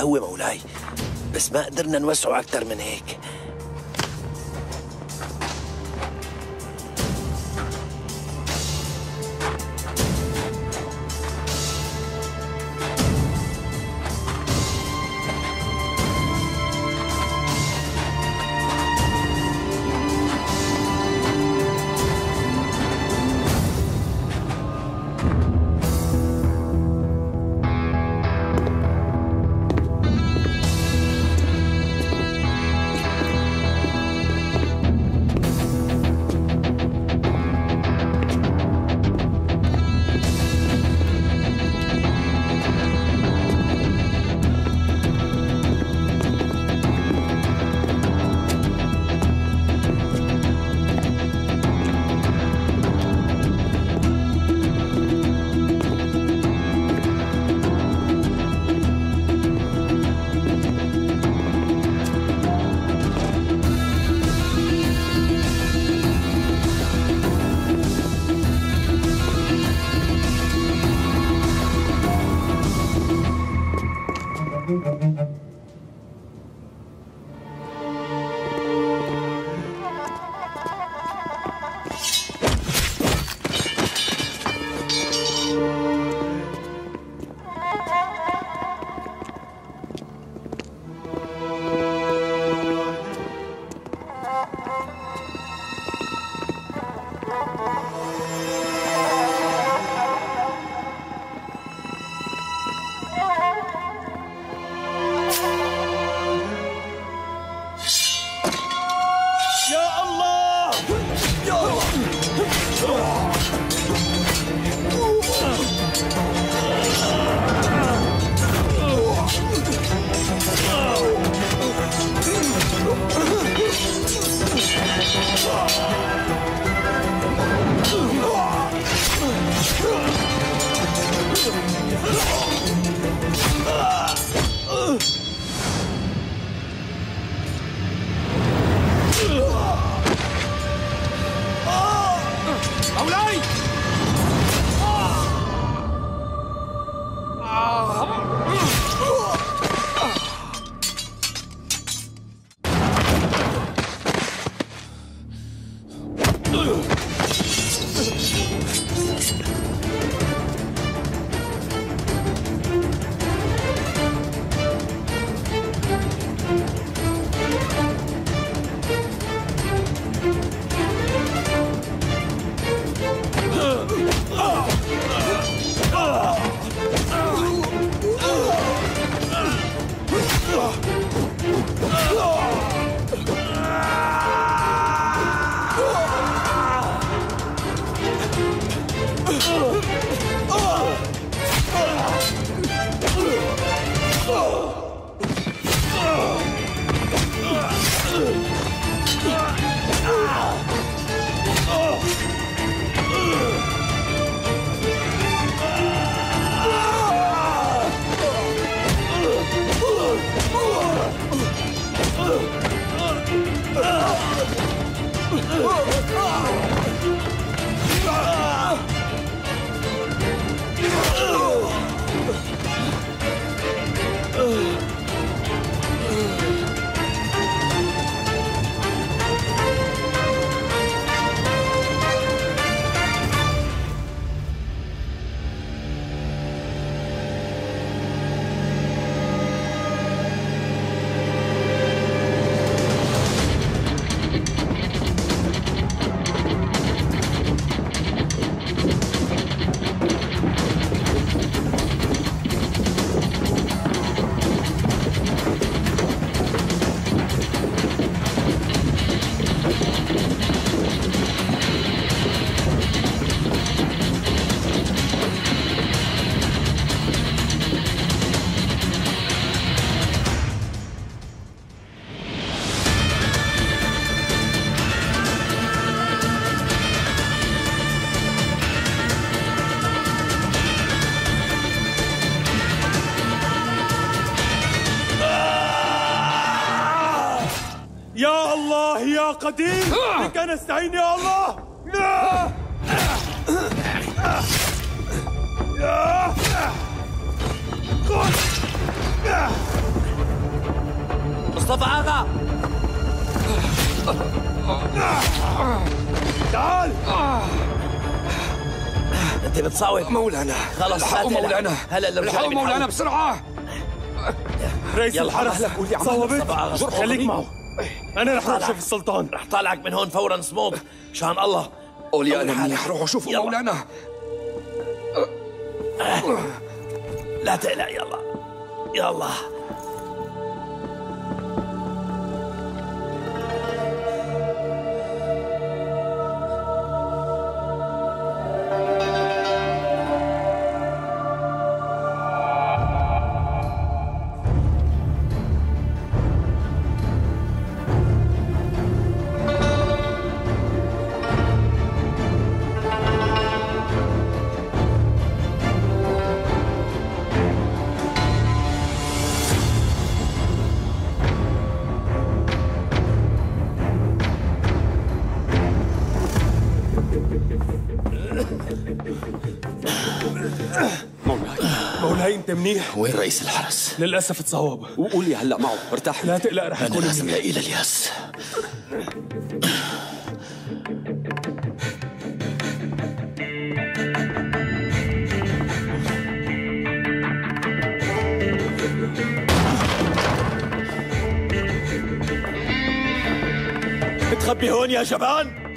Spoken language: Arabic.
هو مولاي. بس ما قدرنا نوسعه أكثر من هيك. 呃呃啊 قدير بك نستعين يا الله. مصطفى آغا. تعال. أنت بتصاوب مولانا. خلص الحقوا. مولانا. هلا الرجال الحقوا. مولانا بسرعة. رئيس الحرس. صوبت. خليك معه. أنا رح أروح طلع. شوف السلطان. رح طالعك من هون فورا صمود مشان الله. قول يا أول أنا حالة. منيح روحوا شوفوا يلا. مولانا. لا تقلق يلا. يلا. مولاي انت منيح وين رئيس الحرس؟ للأسف تصوب وقول لي هلا معه ارتاح. لا تقلق رح يكون لازم الاقي الياس. بتخبي هون يا جبان؟